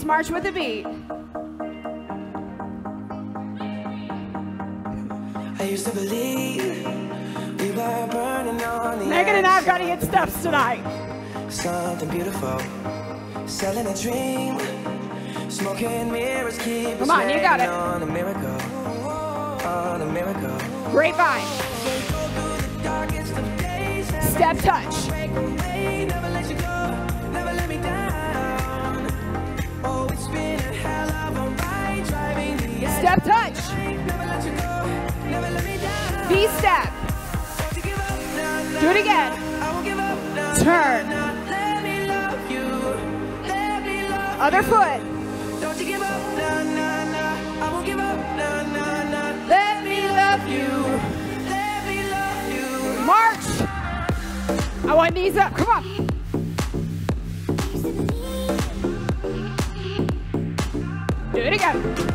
Let's march with the beat. I used to believe we were burning on the Megan and I've got to hit steps tonight. Something beautiful, selling a dream. Smoking mirrors keep Come on, you got it. On a miracle, on a miracle. Grapevine. Step touch. Give up, nah, nah, nah. Let me love you. Let me love you. March. I want knees up. Come on. Do it again.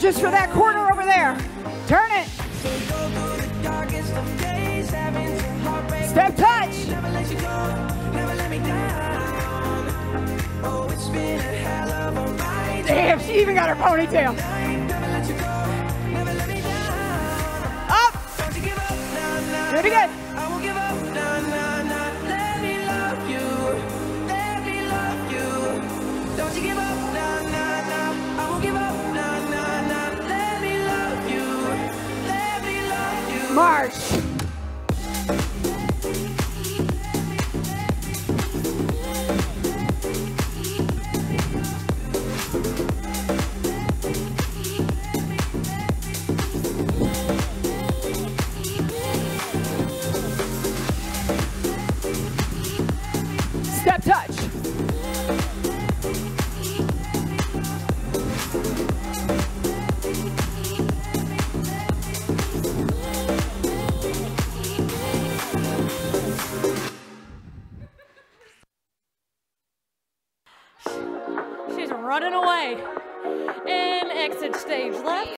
Just for that corner over there. Turn it. Step touch. Damn, she even got her ponytail. Up. Do it again. Don't you give up, March. She's running away. And exit stage left.